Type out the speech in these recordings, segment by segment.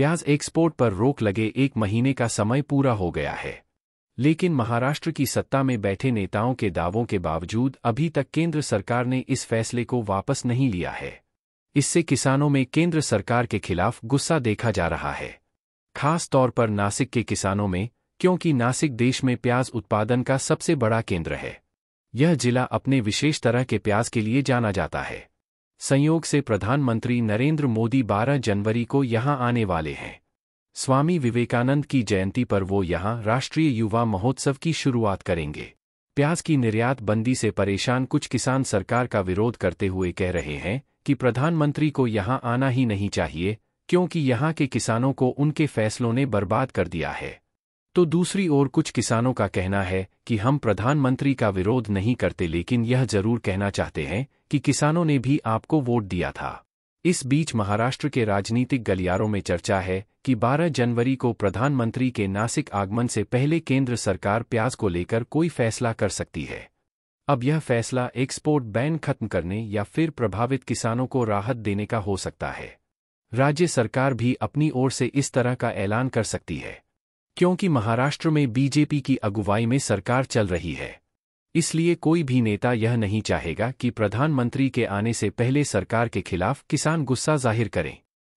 प्याज एक्सपोर्ट पर रोक लगे एक महीने का समय पूरा हो गया है। लेकिन महाराष्ट्र की सत्ता में बैठे नेताओं के दावों के बावजूद अभी तक केंद्र सरकार ने इस फैसले को वापस नहीं लिया है। इससे किसानों में केंद्र सरकार के खिलाफ गुस्सा देखा जा रहा है। खास तौर पर नासिक के किसानों में, क्योंकि नासिक देश में प्याज उत्पादन का सबसे बड़ा केंद्र है। यह जिला अपने विशेष तरह के प्याज के लिए जाना जाता है। संयोग से प्रधानमंत्री नरेंद्र मोदी 12 जनवरी को यहाँ आने वाले हैं। स्वामी विवेकानंद की जयंती पर वो यहाँ राष्ट्रीय युवा महोत्सव की शुरुआत करेंगे। प्याज की निर्यात बंदी से परेशान कुछ किसान सरकार का विरोध करते हुए कह रहे हैं कि प्रधानमंत्री को यहाँ आना ही नहीं चाहिए, क्योंकि यहाँ के किसानों को उनके फैसलों ने बर्बाद कर दिया है। तो दूसरी ओर कुछ किसानों का कहना है कि हम प्रधानमंत्री का विरोध नहीं करते लेकिन यह ज़रूर कहना चाहते हैं कि किसानों ने भी आपको वोट दिया था। इस बीच महाराष्ट्र के राजनीतिक गलियारों में चर्चा है कि 12 जनवरी को प्रधानमंत्री के नासिक आगमन से पहले केंद्र सरकार प्याज को लेकर कोई फैसला कर सकती है। अब यह फैसला एक्सपोर्ट बैन खत्म करने या फिर प्रभावित किसानों को राहत देने का हो सकता है। राज्य सरकार भी अपनी ओर से इस तरह का ऐलान कर सकती है। क्योंकि महाराष्ट्र में बीजेपी की अगुवाई में सरकार चल रही है। इसलिए कोई भी नेता यह नहीं चाहेगा कि प्रधानमंत्री के आने से पहले सरकार के खिलाफ किसान गुस्सा ज़ाहिर करें।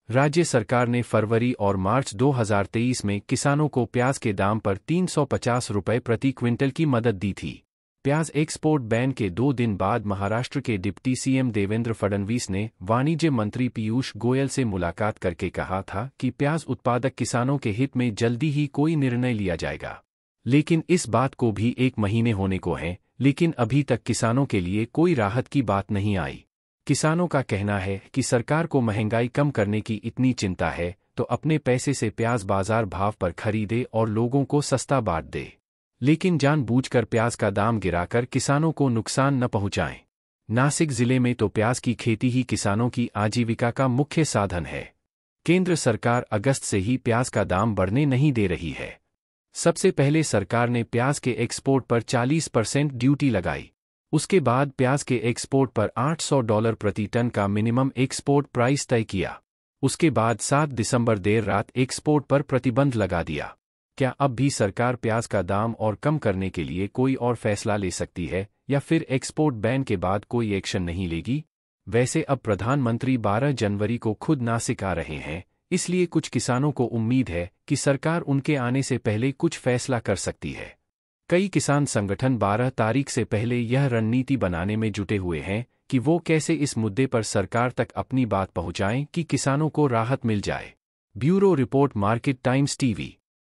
राज्य सरकार ने फरवरी और मार्च 2023 में किसानों को प्याज के दाम पर 350 रुपए प्रति क्विंटल की मदद दी थी। प्याज एक्सपोर्ट बैन के दो दिन बाद महाराष्ट्र के डिप्टी सीएम देवेंद्र फडणवीस ने वाणिज्य मंत्री पीयूष गोयल से मुलाकात करके कहा था कि प्याज उत्पादक किसानों के हित में जल्दी ही कोई निर्णय लिया जाएगा। लेकिन इस बात को भी एक महीने होने को है, लेकिन अभी तक किसानों के लिए कोई राहत की बात नहीं आई। किसानों का कहना है कि सरकार को महँगाई कम करने की इतनी चिंता है तो अपने पैसे से प्याज बाज़ार भाव पर खरीदे और लोगों को सस्ता बांट दे। लेकिन जानबूझकर प्याज का दाम गिराकर किसानों को नुकसान न पहुंचाएँ। नासिक ज़िले में तो प्याज की खेती ही किसानों की आजीविका का मुख्य साधन है। केंद्र सरकार अगस्त से ही प्याज का दाम बढ़ने नहीं दे रही है। सबसे पहले सरकार ने प्याज के एक्सपोर्ट पर 40 परसेंट ड्यूटी लगाई। उसके बाद प्याज के एक्सपोर्ट पर 800 डॉलर प्रति टन का मिनिमम एक्सपोर्ट प्राइस तय किया। उसके बाद 7 दिसंबर देर रात एक्सपोर्ट पर प्रतिबंध लगा दिया। क्या अब भी सरकार प्याज का दाम और कम करने के लिए कोई और फैसला ले सकती है, या फिर एक्सपोर्ट बैन के बाद कोई एक्शन नहीं लेगी? वैसे अब प्रधानमंत्री 12 जनवरी को खुद नासिक आ रहे हैं, इसलिए कुछ किसानों को उम्मीद है कि सरकार उनके आने से पहले कुछ फैसला कर सकती है। कई किसान संगठन 12 तारीख से पहले यह रणनीति बनाने में जुटे हुए हैं कि वो कैसे इस मुद्दे पर सरकार तक अपनी बात पहुंचाएँ कि किसानों को राहत मिल जाए। Bureau report, Market Times TV.